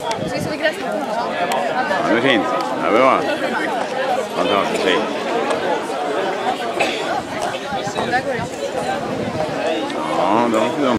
Det blir fint. Det blir bra. Fantastisk fint. Ja, det var ikke dumt.